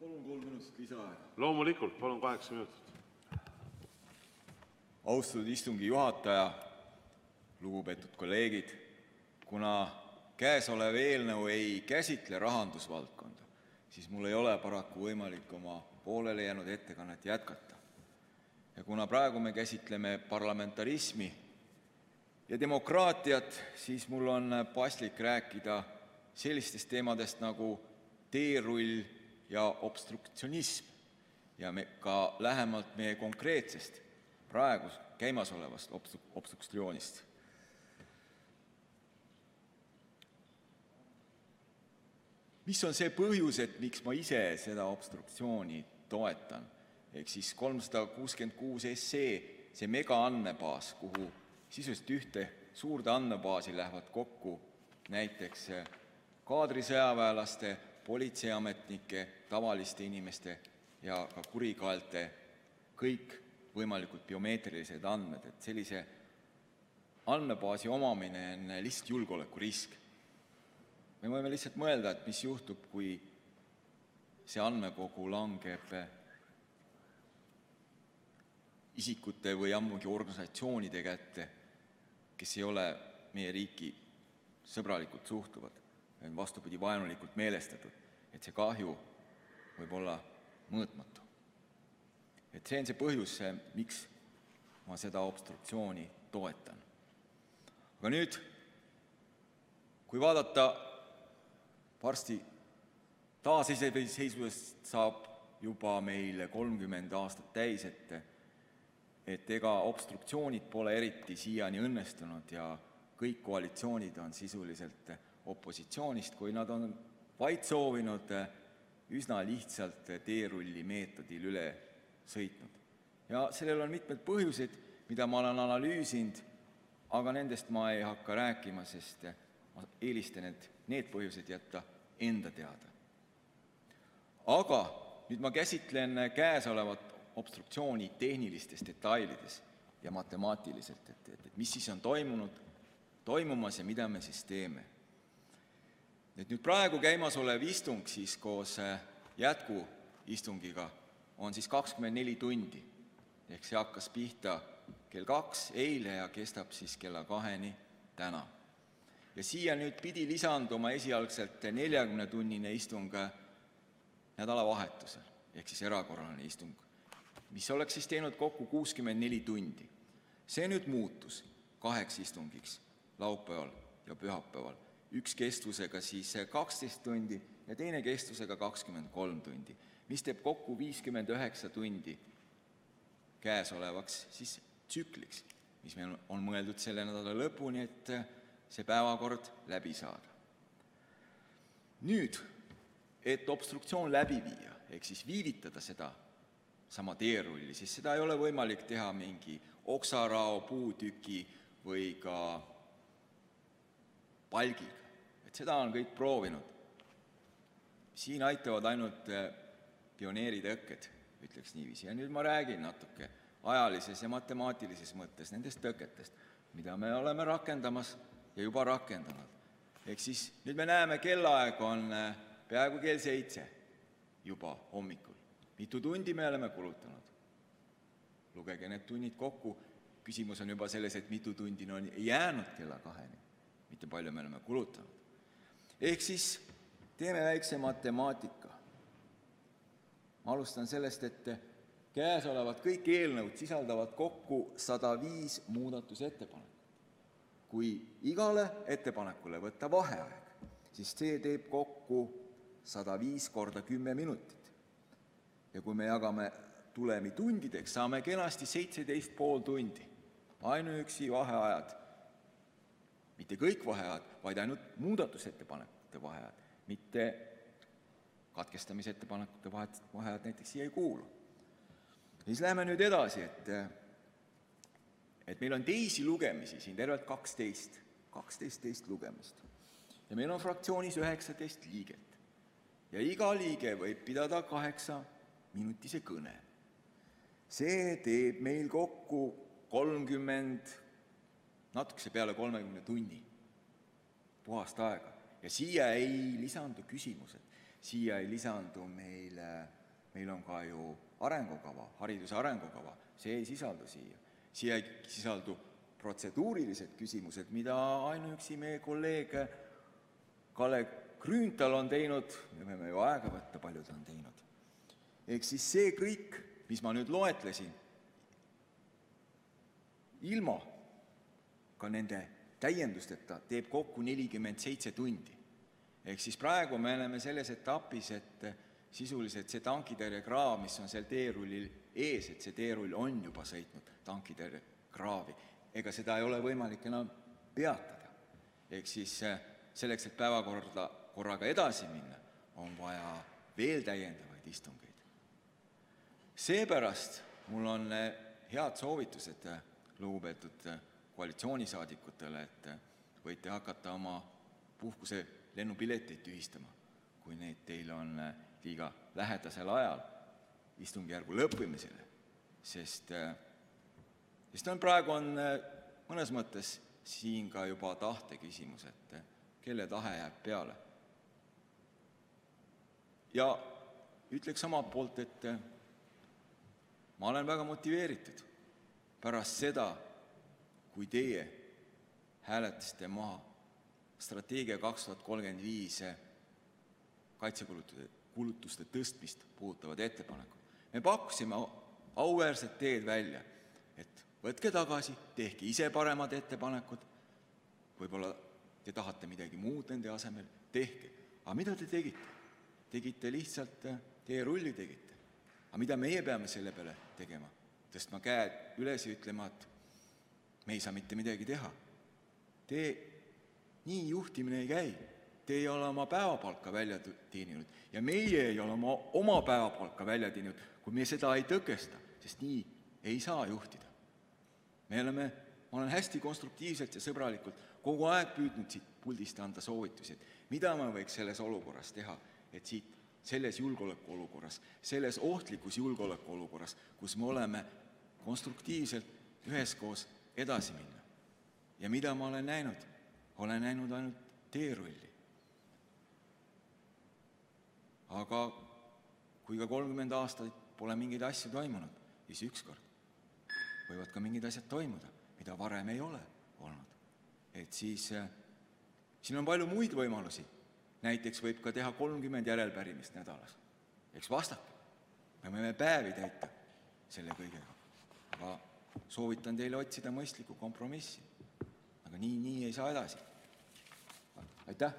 Palun kolm minutit lisaaega. Loomulikult, palun, kaheksa minutit. Austatud istungi juhataja! Lugupeetud kolleegid! Kuna käesolev eelnõu ei käsitle rahandusvaldkonda, siis mul ei ole paraku võimalik oma pooleli jäänud ettekannet jätkata. Ja kuna praegu me käsitleme parlamentarismi ja demokraatiat, siis mul on paslik rääkida sellistest teemadest nagu teerull ja obstruktsionism ja ka lähemalt meie konkreetsest, praegu käimasolevast obstruktsioonist. Mis on see põhjus, miks ma ise seda obstruktsiooni toetan? Ehk siis 366 SE, see megaandmebaas, kuhu sisuliselt ühte suurde andmebaasi lähevad kokku näiteks kaadrisõjaväelaste, politseiametnike, tavaliste inimeste ja ka kurikaelte kõikvõimalikud biomeetrilised andmed. Sellise andmebaasi omamine on lihtsalt julgeolekurisk. Me võime lihtsalt mõelda, mis juhtub, kui see andmekogu langeb isikute või ammugi organisatsioonide kätte, kes ei ole meie riiki sõbralikult suhtuvad, vastupidi, vaenulikult meelestatud. See kahju võib olla mõõtmatu. See on see põhjus, miks ma seda obstruktsiooni toetan. Aga nüüd, kui vaadata, varsti taasiseseisvumisest saab juba meil 30 aastat täis, ega obstruktsioonid pole eriti siiani õnnestunud ja kõik koalitsioonid on sisuliselt opositsioonist, kui nad on vaid soovinud, üsna lihtsalt teerullimeetodil üle sõitnud. Sellel on mitmeid põhjuseid, mida ma olen analüüsinud, aga nendest ma ei hakka rääkima, sest ma eelistan need põhjused jätta enda teada. Aga nüüd ma käsitlen käesolevat obstruktsiooni tehnilistes detailides ja matemaatiliselt, mis on toimunud, toimumas ja mida me teeme. Praegu käimasolev istung koos jätkuistungiga on 24 tundi ehk see hakkas pihta kell kaks eile ja kestab kella kaheni täna. Siia pidi lisanduma esialgselt 40-tunnine istung nädalavahetusel ehk erakorraline istung, mis oleks teinud kokku 64 tundi. See muutus kaheks istungiks laupäeval ja pühapäeval, üks kestvusega 12 tundi ja teine kestvusega 23 tundi, mis teeb kokku 59 tundi käesolevaks tsükliks, mis meil on mõeldud selle nädala lõpuni, et see päevakord läbi saada. Nüüd, et obstruktsioon läbi viia ehk viivitada sedasama teerulli, siis seda ei ole võimalik teha mingi oksarao, puutüki või ka palgiga. Seda on kõik proovinud. Siin aitavad ainult pioneeritõkked, ütleks niiviisi. Ja nüüd ma räägin natuke ajalises ja matemaatilises mõttes nendest tõketest, mida me oleme rakendamas ja juba rakendanud. Ehk siis nüüd me näeme, kellaaeg on peaaegu kell seitse juba hommikul. Mitu tundi me oleme kulutanud? Lugege need tunnid kokku. Küsimus on juba selles, mitu tundi on jäänud kella kaheni, mitte palju me oleme kulutanud. Ehk siis teeme väikese matemaatika. Ma alustan sellest, et käesolevad kõik eelnõud sisaldavad kokku 105 muudatusettepanekut. Kui igale ettepanekule võtta vaheaeg, siis see teeb kokku 105 korda 10 minutit. Ja kui me jagame tulemi tundideks, saame kenasti 17,5 tundi. Ainuüksi vaheajad, mitte kõik vaheajad, vaid ainult muudatusettepanekute vaheajad, mitte katkestamisettepanekute vaheajad näiteks siia ei kuulu. Läheme nüüd edasi. Meil on teisi lugemisi siin tervelt 12, 12 teist lugemist. Ja meil on fraktsioonis 19 liiget. Ja iga liige võib pidada 8-minutise kõne. See teeb meil kokku 30, natukese peale 30 tunni puhast aega. Ja siia ei lisandu küsimused. siia ei lisandu meil, meil on ka ju arengukava, hariduse arengukava, see ei sisaldu siia. Siia ei sisaldu protseduurilised küsimused, mida ainuüksi meie kolleeg Kalle Grünthal on teinud, me võime ju aega võtta, palju ta on teinud. Ehk siis see kõik, mis ma nüüd loetlesin, ilma ka nende täiendusteta teeb kokku 47 tundi. Ehk praegu me oleme selles etapis, et sisuliselt see tankitõrjekraav, mis on seal teerullil ees, see teerull on juba sõitnud tankitõrjekraavi, ega seda ei ole võimalik enam peatada. Ehk siis selleks, et päevakorda korraga edasi minna, on vaja veel täiendavaid istungeid. Seepärast mul on head soovitused lugupeetud koalitsioonisaadikutele, et võite hakata oma puhkuse lennupileteid tühistama, kui need teil on liiga lähedasel ajal istungjärgu lõppemisele, sest, on praegu on mõnes mõttes siin ka juba tahte küsimus, kelle tahe jääb peale. ja ütleks omalt poolt, et ma olen väga motiveeritud pärast seda, kui teie hääletasite maha strateegia 2035 kaitsekulutuste kulutuste tõstmist puudutavad ettepanekud. Me pakkusime auväärset teed välja, et võtke tagasi, tehke ise paremad ettepanekud, võib-olla te tahate midagi muud nende asemel, tehke. Aga mida te tegite? Tegite lihtsalt teerulli tegite. Aga mida meie peame selle peale tegema? Tõstma käed üles ja ütlema, et me ei saa mitte midagi teha. Te, nii juhtimine ei käi. Te ei ole oma päevapalka välja teeninud ja meie ei ole oma, oma päevapalka välja teeninud, kui me seda ei tõkesta, sest nii ei saa juhtida. me oleme, ma olen hästi konstruktiivselt ja sõbralikult kogu aeg püüdnud siit puldist anda soovitusi, et mida me võiks selles olukorras teha, et siit selles julgeolekuolukorras, selles ohtlikus julgeolekuolukorras, kus me oleme, konstruktiivselt üheskoos edasi minna. ja mida ma olen näinud? olen näinud ainult teerulli. aga kui ka 30 aastat pole mingeid asju toimunud, siis ükskord võivad ka mingid asjad toimuda, mida varem ei ole olnud. Et siis siin on palju muid võimalusi. Näiteks võib ka teha 30 järelpärimist nädalas. Eks vastake. Me võime päevi täita selle kõigega. Aga soovitan teile otsida mõistlikku kompromissi. Aga nii, ei saa edasi. Aitäh!